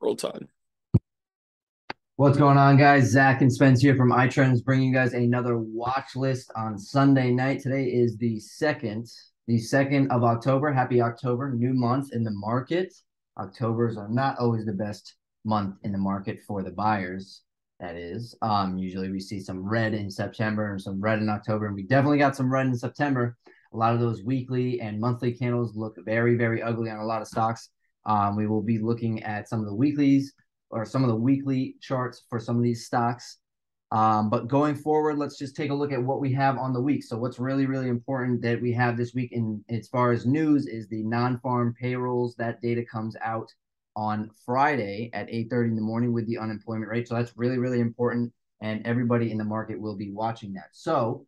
Roll Tide. What's going on, guys? Zach and Spence here from iTrendz, bringing you guys another watch list on Sunday night. Today is the second, the second of October. Happy October, new month in the market. October's are not always the best month in the market for the buyers. That is, um, usually we see some red in September and some red in October, and we definitely got some red in September. A lot of those weekly and monthly candles look very, very ugly on a lot of stocks. Um, we will be looking at some of the weeklies or some of the weekly charts for some of these stocks. Um, but going forward, let's just take a look at what we have on the week. So what's really, really important that we have this week in as far as news is the non-farm payrolls. That data comes out on Friday at 8:30 in the morning with the unemployment rate. So that's really, really important. And everybody in the market will be watching that. So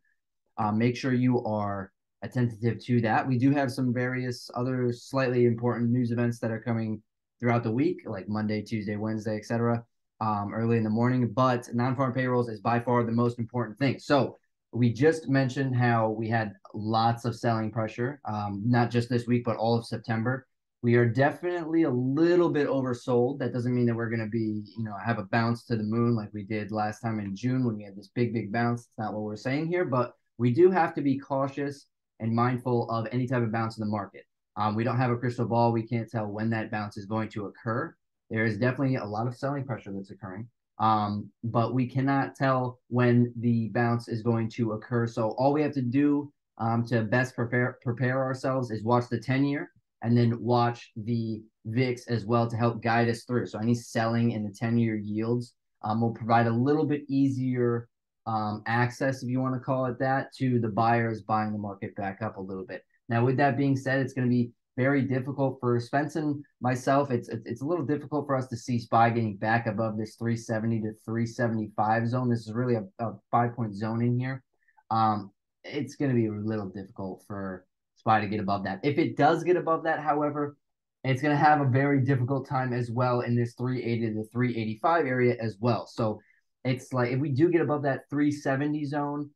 uh, make sure you are attentive to that. We do have some various other slightly important news events that are coming throughout the week, like Monday, Tuesday, Wednesday, etc. Um, early in the morning. But non-farm payrolls is by far the most important thing. So we just mentioned how we had lots of selling pressure, um, not just this week, but all of September. We are definitely a little bit oversold. That doesn't mean that we're going to be, you know, have a bounce to the moon like we did last time in June when we had this big, big bounce. It's not what we're saying here, but we do have to be cautious and mindful of any type of bounce in the market. Um, we don't have a crystal ball. We can't tell when that bounce is going to occur. There is definitely a lot of selling pressure that's occurring, um, but we cannot tell when the bounce is going to occur. So all we have to do um, to best prepare prepare ourselves is watch the 10 year and then watch the VIX as well to help guide us through. So any selling in the 10 year yields um, will provide a little bit easier um, access, if you want to call it that, to the buyers buying the market back up a little bit. Now, with that being said, it's going to be very difficult for Spence and myself. It's it's a little difficult for us to see SPY getting back above this 370 to 375 zone. This is really a, a five point zone in here. Um, it's going to be a little difficult for SPY to get above that. If it does get above that, however, it's going to have a very difficult time as well in this 380 to 385 area as well. So it's like if we do get above that 370 zone,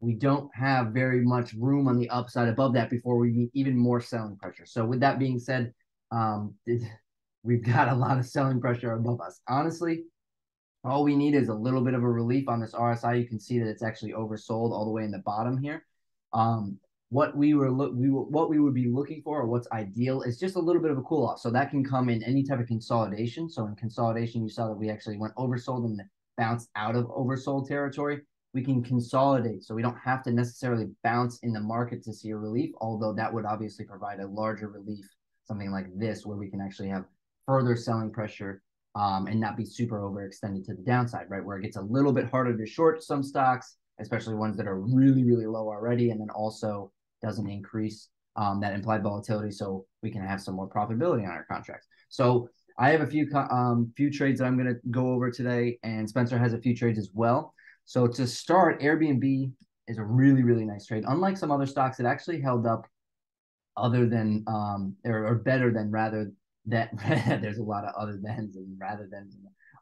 we don't have very much room on the upside above that before we need even more selling pressure. So with that being said, um, we've got a lot of selling pressure above us. Honestly, all we need is a little bit of a relief on this RSI. You can see that it's actually oversold all the way in the bottom here. Um, what we were look we what we would be looking for or what's ideal is just a little bit of a cool off. So that can come in any type of consolidation. So in consolidation, you saw that we actually went oversold and bounced out of oversold territory we can consolidate so we don't have to necessarily bounce in the market to see a relief, although that would obviously provide a larger relief, something like this, where we can actually have further selling pressure um, and not be super overextended to the downside, right? Where it gets a little bit harder to short some stocks, especially ones that are really, really low already, and then also doesn't increase um, that implied volatility so we can have some more profitability on our contracts. So I have a few um, few trades that I'm going to go over today, and Spencer has a few trades as well. So to start, Airbnb is a really, really nice trade. Unlike some other stocks, it actually held up other than um or, or better than rather that there's a lot of other than's and rather than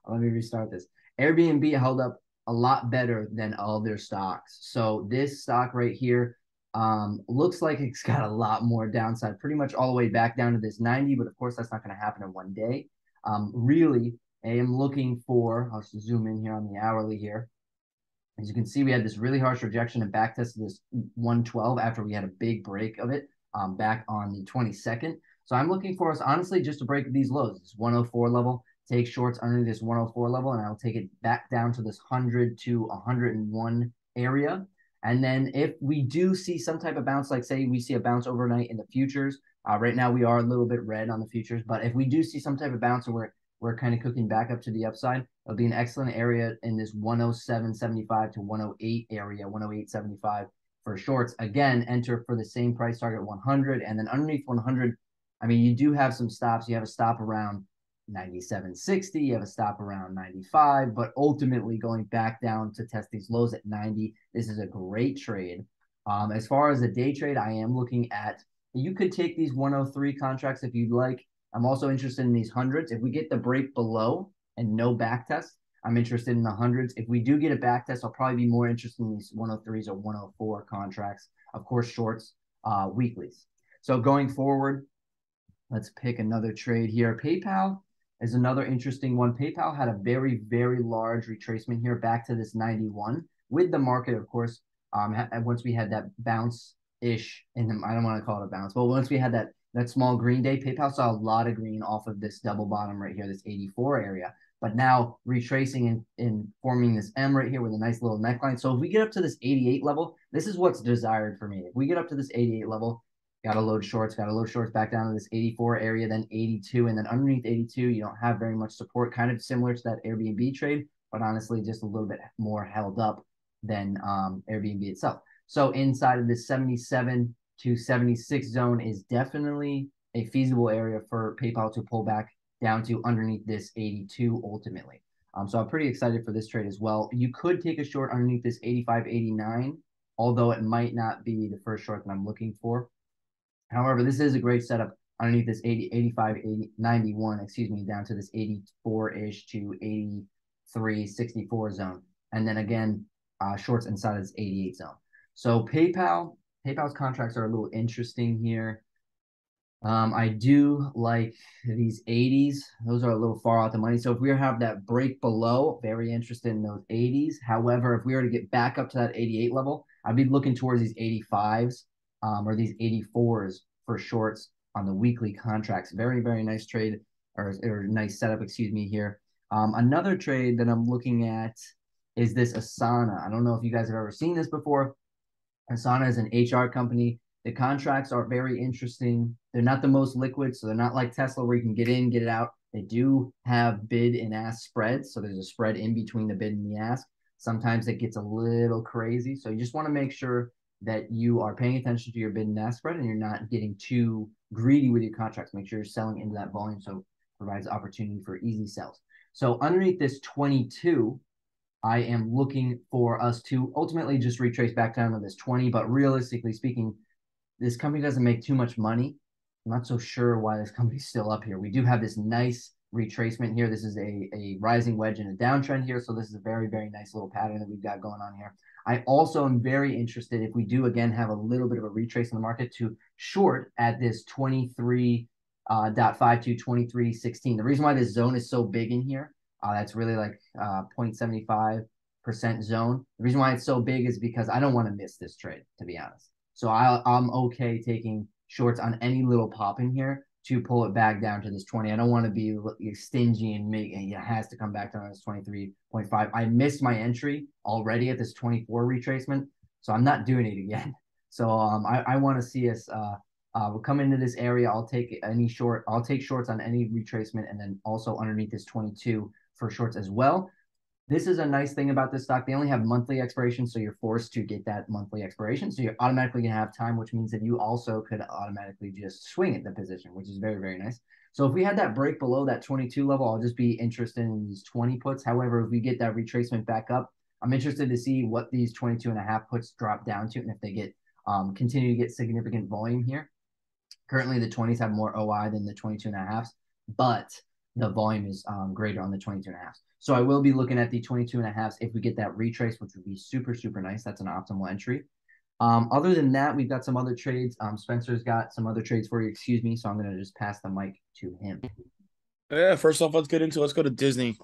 let me restart this. Airbnb held up a lot better than all their stocks. So this stock right here um, looks like it's got a lot more downside, pretty much all the way back down to this 90. But of course, that's not going to happen in one day. Um, really, I am looking for. I'll zoom in here on the hourly here. As you can see, we had this really harsh rejection and back tested this 112 after we had a big break of it um, back on the 22nd. So I'm looking for us, honestly, just to break these lows. This 104 level, take shorts under this 104 level, and I'll take it back down to this 100 to 101 area. And then if we do see some type of bounce, like say we see a bounce overnight in the futures, uh, right now we are a little bit red on the futures, but if we do see some type of bounce and we're we're kind of cooking back up to the upside. It'll be an excellent area in this 107.75 to 108 area, 108.75 for shorts. Again, enter for the same price target 100. And then underneath 100, I mean, you do have some stops. You have a stop around 97.60, you have a stop around 95, but ultimately going back down to test these lows at 90. This is a great trade. Um, as far as a day trade, I am looking at you could take these 103 contracts if you'd like I'm also interested in these hundreds. If we get the break below and no back test, I'm interested in the hundreds. If we do get a back test, I'll probably be more interested in these 103s or 104 contracts. Of course, shorts, uh, weeklies. So going forward, let's pick another trade here. PayPal is another interesting one. PayPal had a very, very large retracement here back to this 91 with the market, of course. Um, once we had that bounce ish, and I don't want to call it a bounce, but once we had that that small green day, PayPal saw a lot of green off of this double bottom right here, this 84 area. But now retracing and, and forming this M right here with a nice little neckline. So if we get up to this 88 level, this is what's desired for me. If we get up to this 88 level, got to load shorts, got to load shorts back down to this 84 area, then 82. And then underneath 82, you don't have very much support, kind of similar to that Airbnb trade, but honestly, just a little bit more held up than um, Airbnb itself. So inside of this 77 to 76 zone is definitely a feasible area for PayPal to pull back down to underneath this 82 ultimately. Um, so I'm pretty excited for this trade as well. You could take a short underneath this 85, 89, although it might not be the first short that I'm looking for. However, this is a great setup underneath this 80, 85, 80, 91, excuse me, down to this 84-ish to 83, 64 zone. And then again, uh, shorts inside this 88 zone. So PayPal, PayPal's contracts are a little interesting here. Um, I do like these 80s. Those are a little far out the money. So if we have that break below, very interested in those 80s. However, if we were to get back up to that 88 level, I'd be looking towards these 85s um, or these 84s for shorts on the weekly contracts. Very, very nice trade or, or nice setup, excuse me, here. Um, another trade that I'm looking at is this Asana. I don't know if you guys have ever seen this before. Asana is an HR company. The contracts are very interesting. They're not the most liquid, so they're not like Tesla where you can get in, get it out. They do have bid and ask spreads. So there's a spread in between the bid and the ask. Sometimes it gets a little crazy. So you just want to make sure that you are paying attention to your bid and ask spread and you're not getting too greedy with your contracts. Make sure you're selling into that volume so provides opportunity for easy sales. So underneath this 22, I am looking for us to ultimately just retrace back down to this 20. But realistically speaking, this company doesn't make too much money. I'm not so sure why this company's still up here. We do have this nice retracement here. This is a, a rising wedge and a downtrend here. So this is a very, very nice little pattern that we've got going on here. I also am very interested if we do again have a little bit of a retrace in the market to short at this 23 uh, dot five to 2316. The reason why this zone is so big in here, uh, that's really like uh, 0.75 percent zone. The reason why it's so big is because I don't want to miss this trade, to be honest. So I, I'm okay taking shorts on any little pop in here to pull it back down to this 20. I don't want to be stingy and make it has to come back down to this 23.5. I missed my entry already at this 24 retracement, so I'm not doing it again. So um, I, I want to see us uh, uh, we'll come into this area. I'll take any short. I'll take shorts on any retracement, and then also underneath this 22 for shorts as well. This is a nice thing about this stock. They only have monthly expiration, so you're forced to get that monthly expiration. So you're automatically going to have time, which means that you also could automatically just swing at the position, which is very, very nice. So if we had that break below that 22 level, I'll just be interested in these 20 puts. However, if we get that retracement back up, I'm interested to see what these 22 and a half puts drop down to and if they get um, continue to get significant volume here. Currently, the 20s have more OI than the 22 and a halves, but the volume is um, greater on the 22 and a halves. So I will be looking at the 22 and a halves if we get that retrace, which would be super, super nice. That's an optimal entry. Um, other than that, we've got some other trades. Um, Spencer's got some other trades for you. Excuse me. So I'm going to just pass the mic to him. Yeah. First off, let's get into let's go to Disney.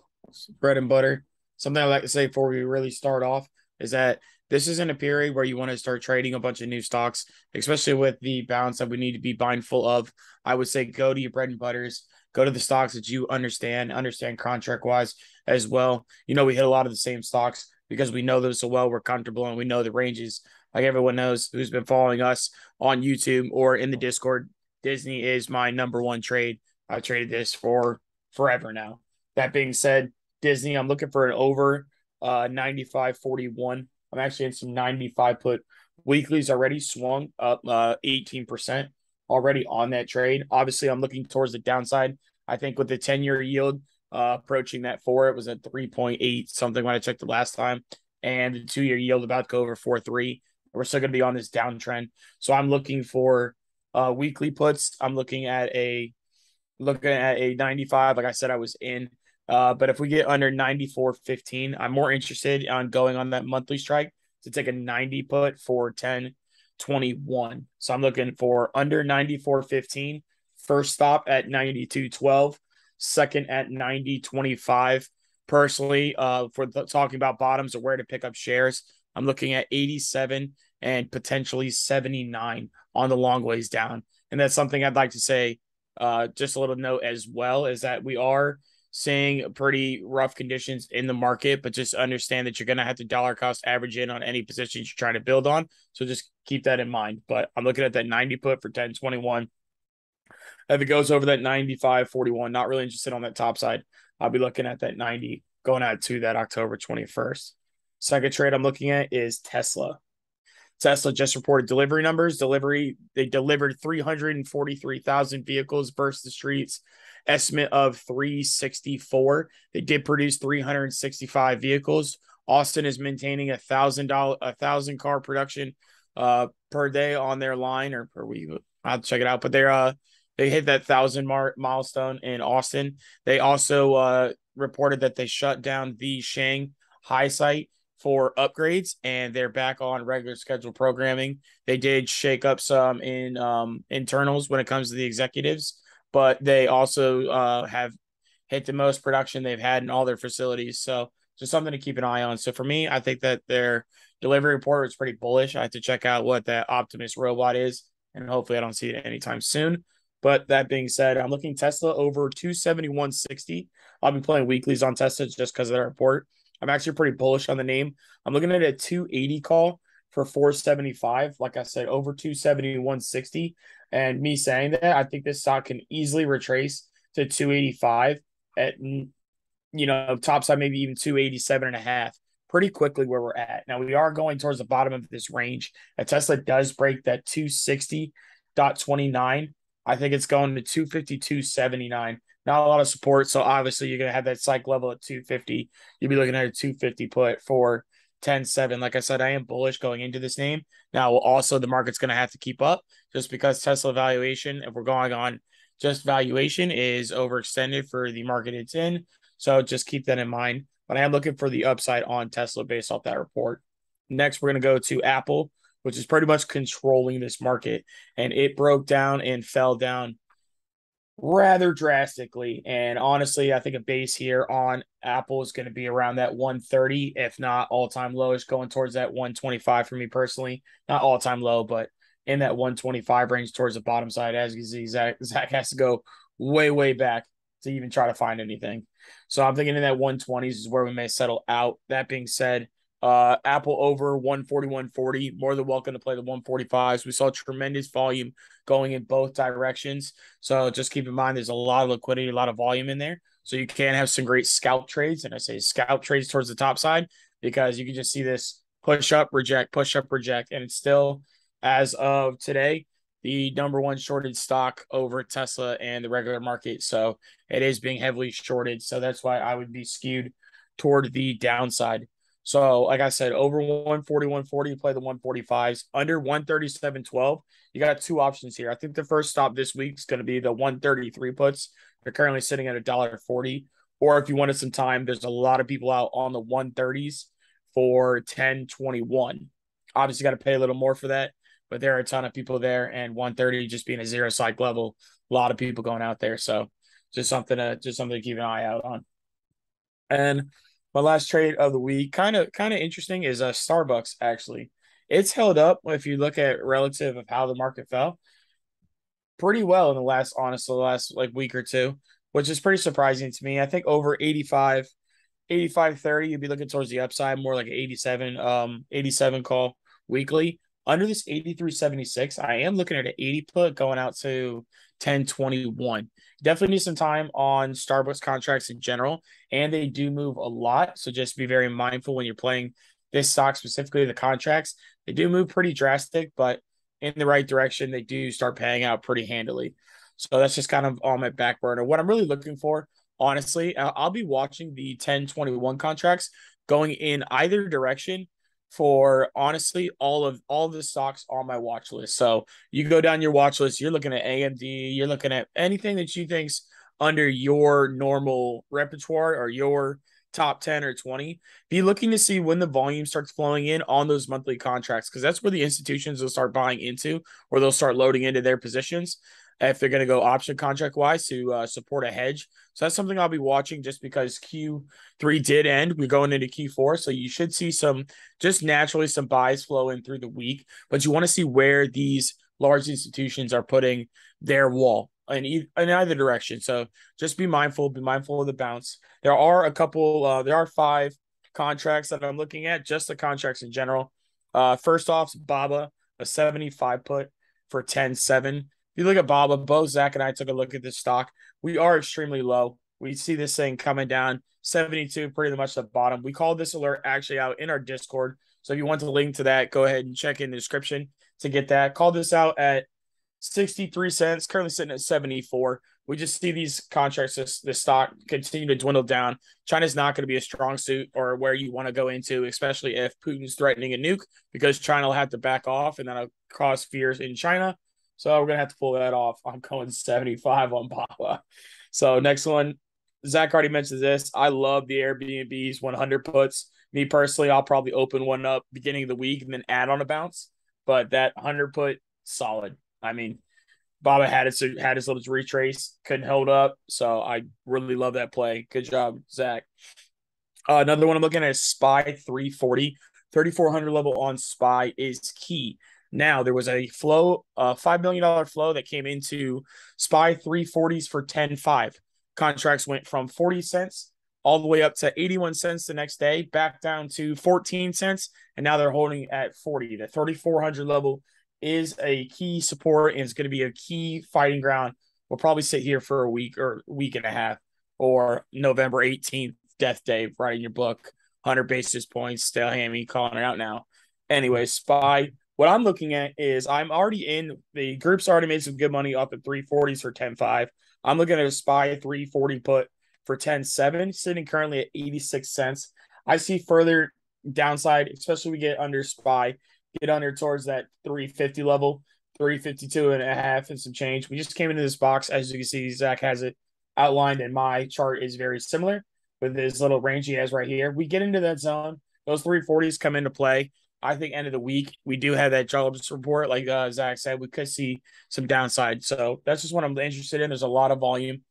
Bread and butter. Something I like to say before we really start off is that this isn't a period where you want to start trading a bunch of new stocks, especially with the balance that we need to be mindful of. I would say go to your bread and butters go to the stocks that you understand, understand contract wise as well. You know, we hit a lot of the same stocks because we know them so well. We're comfortable and we know the ranges. Like everyone knows who's been following us on YouTube or in the Discord, Disney is my number one trade. I've traded this for forever now. That being said, Disney, I'm looking for an over uh 95 41. I'm actually in some 95 put weeklies already swung up uh 18% already on that trade. Obviously, I'm looking towards the downside. I think with the 10 year yield uh, approaching that four, it was at 3.8 something when I checked the last time, and the two year yield about to go over 4.3. We're still going to be on this downtrend. So I'm looking for uh, weekly puts. I'm looking at a looking at a 95. Like I said, I was in. Uh, but if we get under 94.15, I'm more interested on going on that monthly strike to take a 90 put for 10 21. So I'm looking for under 94.15, first stop at 92.12, second at 90 25 personally uh for the, talking about bottoms or where to pick up shares i'm looking at 87 and potentially 79 on the long ways down and that's something i'd like to say uh just a little note as well is that we are seeing pretty rough conditions in the market, but just understand that you're going to have to dollar cost average in on any positions you're trying to build on. So just keep that in mind. But I'm looking at that 90 put for 1021. If it goes over that 95 41, not really interested on that top side. I'll be looking at that 90 going out to that October 21st. Second trade I'm looking at is Tesla. Tesla just reported delivery numbers. Delivery, they delivered 343,000 vehicles burst the streets estimate of 364. They did produce 365 vehicles. Austin is maintaining a thousand dollar a thousand car production uh per day on their line or per week. I'll check it out. But they're uh they hit that thousand mark milestone in Austin. They also uh reported that they shut down the Shang high site for upgrades and they're back on regular schedule programming. They did shake up some in um internals when it comes to the executives but they also uh, have hit the most production they've had in all their facilities. So just something to keep an eye on. So for me, I think that their delivery report was pretty bullish. I have to check out what that Optimus robot is, and hopefully I don't see it anytime soon. But that being said, I'm looking Tesla over 271.60. I'll be playing weeklies on Tesla just because of their report. I'm actually pretty bullish on the name. I'm looking at a 280 call for 475. Like I said, over 271.60. And me saying that, I think this stock can easily retrace to 285 at, you know, top side, maybe even 287 and a half pretty quickly where we're at. Now we are going towards the bottom of this range. A Tesla does break that 260.29. I think it's going to 252.79. Not a lot of support. So obviously you're going to have that psych level at 250. You'd be looking at a 250 put for 10 7. Like I said, I am bullish going into this name. Now, also, the market's going to have to keep up just because Tesla valuation, if we're going on just valuation, is overextended for the market it's in. So just keep that in mind. But I am looking for the upside on Tesla based off that report. Next, we're going to go to Apple, which is pretty much controlling this market. And it broke down and fell down rather drastically. And honestly, I think a base here on Apple is going to be around that 130, if not all time lowest, going towards that 125 for me personally. Not all time low, but in that 125 range towards the bottom side. As you see, Zach, Zach has to go way, way back to even try to find anything. So I'm thinking in that 120s is where we may settle out. That being said, uh, Apple over 141.40, more than welcome to play the 145s. We saw tremendous volume going in both directions. So just keep in mind there's a lot of liquidity, a lot of volume in there. So you can have some great scalp trades. And I say scalp trades towards the top side because you can just see this push up, reject, push up, reject. And it's still, as of today, the number one shorted stock over Tesla and the regular market. So it is being heavily shorted. So that's why I would be skewed toward the downside. So, like I said, over 140, 140, you play the 145s. Under 137.12, you got two options here. I think the first stop this week is going to be the 133 puts. They're currently sitting at a dollar forty. Or if you wanted some time, there's a lot of people out on the 130s for 1021. Obviously, got to pay a little more for that, but there are a ton of people there. And 130 just being a zero side level, a lot of people going out there. So just something to just something to keep an eye out on. And my last trade of the week, kind of kind of interesting, is uh Starbucks actually. It's held up if you look at relative of how the market fell pretty well in the last honestly the last like week or two, which is pretty surprising to me. I think over 85 85 30 you'd be looking towards the upside more like 87 um 87 call weekly under this 8376 i am looking at an 80 put going out to 1021 definitely need some time on starbucks contracts in general and they do move a lot. So just be very mindful when you're playing this stock specifically the contracts. They do move pretty drastic but in the right direction they do start paying out pretty handily. So that's just kind of on my back burner. What i'm really looking for honestly i'll be watching the 1021 contracts going in either direction for honestly all of all the stocks on my watch list. So you go down your watch list, you're looking at AMD, you're looking at anything that you think's under your normal repertoire or your top 10 or 20 be looking to see when the volume starts flowing in on those monthly contracts because that's where the institutions will start buying into or they'll start loading into their positions if they're going to go option contract wise to uh, support a hedge. So that's something I'll be watching just because Q3 did end. We're going into Q4. So you should see some just naturally some buys flow in through the week, but you want to see where these large institutions are putting their wall in, e- in either direction. So just be mindful, be mindful of the bounce. There are a couple, uh, there are five contracts that I'm looking at, just the contracts in general. Uh, first off, Baba, a 75 put for 10 7 if you look at Baba, Bo, Zach, and I took a look at this stock. We are extremely low. We see this thing coming down 72, pretty much the bottom. We called this alert actually out in our Discord. So if you want the link to that, go ahead and check in the description to get that. Call this out at 63 cents, currently sitting at 74. We just see these contracts, this, this stock continue to dwindle down. China's not going to be a strong suit or where you want to go into, especially if Putin's threatening a nuke, because China will have to back off and that'll cause fears in China. So we're gonna have to pull that off. I'm going 75 on Baba. So next one, Zach already mentioned this. I love the Airbnbs 100 puts. Me personally, I'll probably open one up beginning of the week and then add on a bounce. But that 100 put, solid. I mean, Baba had his had his little retrace, couldn't hold up. So I really love that play. Good job, Zach. Uh, another one I'm looking at is Spy 340. 3400 level on Spy is key. Now there was a flow, a five million dollar flow that came into SPY 340s for 10.5. Contracts went from 40 cents all the way up to 81 cents the next day, back down to 14 cents, and now they're holding at 40. The 3400 level is a key support and it's going to be a key fighting ground. We'll probably sit here for a week or week and a half or November 18th, death day, writing your book, 100 basis points, still hammy, calling it out now. Anyway, SPY what I'm looking at is I'm already in the group's already made some good money up at 340s for 10.5. I'm looking at a SPY 340 put for 10.7, sitting currently at 86 cents. I see further downside, especially we get under SPY, get under towards that 350 level, 352 and a half and some change. We just came into this box. As you can see, Zach has it outlined and my chart is very similar with this little range he has right here. We get into that zone. Those 340s come into play. I think end of the week we do have that jobs report. Like uh, Zach said, we could see some downside. So that's just what I'm interested in. There's a lot of volume,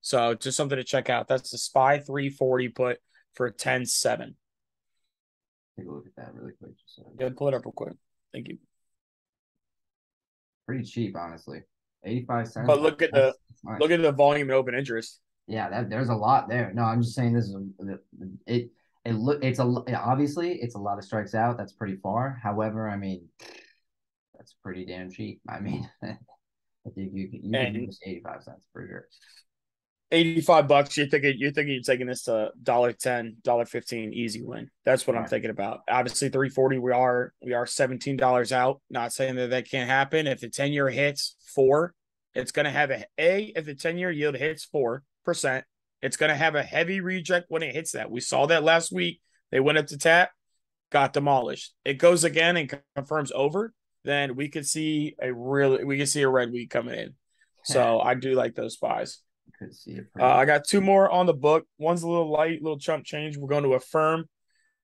so just something to check out. That's the Spy 340 put for 10 7. Take a look at that really quick. Just so yeah, pull it up real quick. Thank you. Pretty cheap, honestly. 85 cents. But look at the look at the volume and open interest. Yeah, that, there's a lot there. No, I'm just saying this is it it look it's a obviously it's a lot of strikes out. That's pretty far. However, I mean, that's pretty damn cheap. I mean, I think you can you can use eighty five cents for sure. 85 bucks you're thinking you're thinking you're taking this to dollar 10 dollar 15 easy win that's what i'm thinking about obviously 340 we are we are 17 dollars out not saying that that can't happen if the 10 year hits four it's going to have a a if the 10 year yield hits four percent it's going to have a heavy reject when it hits that. We saw that last week. They went up to tap, got demolished. It goes again and confirms over. Then we could see a really we could see a red week coming in. So I do like those spies. Could see it. Uh, I got two more on the book. One's a little light, little chump change. We're going to affirm.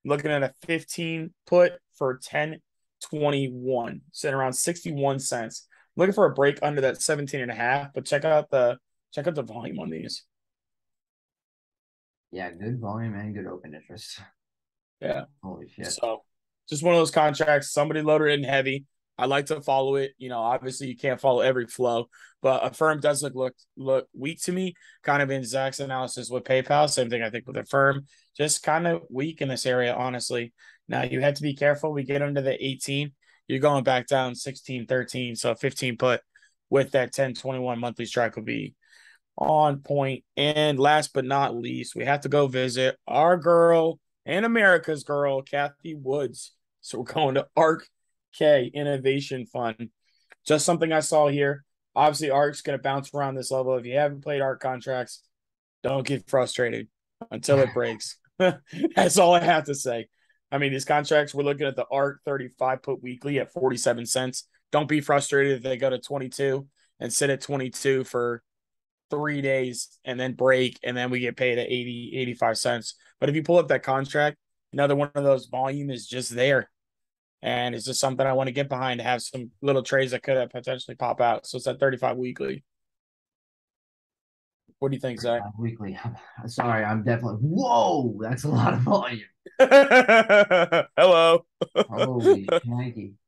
Looking at a 15 put for 1021, sitting around 61 cents. Looking for a break under that 17 and a half, but check out the check out the volume on these. Yeah, good volume and good open interest. Yeah. Holy shit. So just one of those contracts. Somebody loaded in heavy. I like to follow it. You know, obviously you can't follow every flow, but Affirm does look look look weak to me. Kind of in Zach's analysis with PayPal. Same thing I think with Affirm. Just kind of weak in this area, honestly. Now you have to be careful. We get under the 18. You're going back down 16, 13. So 15 put with that 10, 21 monthly strike would be on point. And last but not least, we have to go visit our girl and America's girl, Cathie Woods. So we're going to ARK K Innovation Fund. Just something I saw here. Obviously, ARK's going to bounce around this level. If you haven't played ARK contracts, don't get frustrated until it breaks. That's all I have to say. I mean, these contracts, we're looking at the ARK 35 put weekly at 47 cents. Don't be frustrated if they go to 22 and sit at 22 for three days and then break and then we get paid at 80 85 cents but if you pull up that contract another one of those volume is just there and it's just something i want to get behind to have some little trades that could have potentially pop out so it's at 35 weekly What do you think, Zach? Weekly. Sorry, I'm definitely. Whoa, that's a lot of volume. Hello. Holy.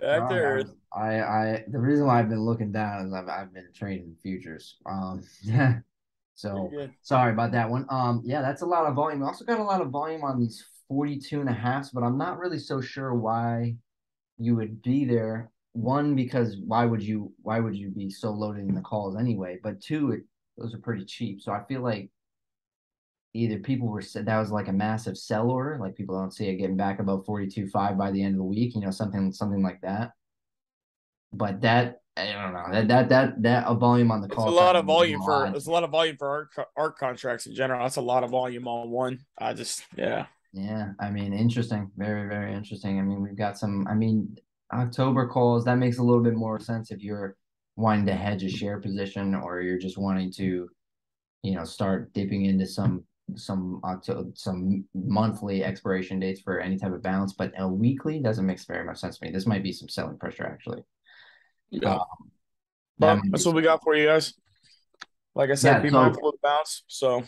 Back to earth. I, I, the reason why I've been looking down is I've, I've been trading futures. Um, yeah. So sorry about that one. Um, yeah, that's a lot of volume. We also got a lot of volume on these 42 and a halfs, but I'm not really so sure why you would be there. One, because why would you why would you be so loaded in the calls anyway? But two, it, those are pretty cheap. So I feel like either people were said that was like a massive sell order, like people don't see it getting back above 42.5 by the end of the week, you know, something something like that. But that I don't know that that that that a volume on the It's call. a lot of volume for it's a lot of volume for art, art contracts in general. That's a lot of volume on one. I just yeah. Yeah, I mean, interesting. Very, very interesting. I mean, we've got some, I mean, October calls, that makes a little bit more sense if you're wanting to hedge a share position or you're just wanting to, you know, start dipping into some some October some monthly expiration dates for any type of balance, but a weekly doesn't make very much sense to me. This might be some selling pressure actually. Yeah. Um, Well, that's what we got for you guys. Like I said, Yeah, be so- mindful of the bounce. So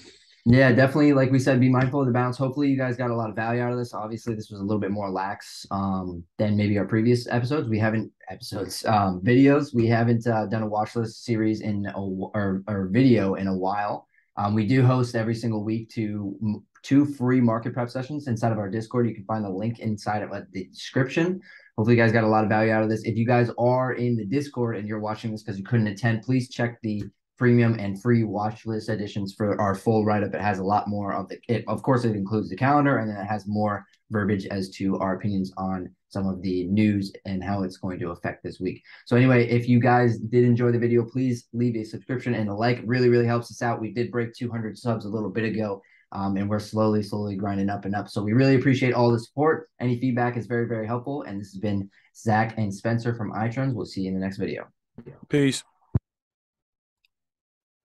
Yeah, definitely. Like we said, be mindful of the bounce. Hopefully, you guys got a lot of value out of this. Obviously, this was a little bit more lax um, than maybe our previous episodes. We haven't episodes, um, videos. We haven't uh, done a watch list series in a or or video in a while. Um, we do host every single week to two free market prep sessions inside of our Discord. You can find the link inside of uh, the description. Hopefully, you guys got a lot of value out of this. If you guys are in the Discord and you're watching this because you couldn't attend, please check the premium and free watch list editions for our full write up. It has a lot more of the it, of course it includes the calendar and then it has more verbiage as to our opinions on some of the news and how it's going to affect this week. So anyway, if you guys did enjoy the video, please leave a subscription and a like. Really, really helps us out. We did break 200 subs a little bit ago. Um, and we're slowly, slowly grinding up and up. So we really appreciate all the support. Any feedback is very, very helpful. And this has been Zach and Spencer from iTrendz. We'll see you in the next video. peace.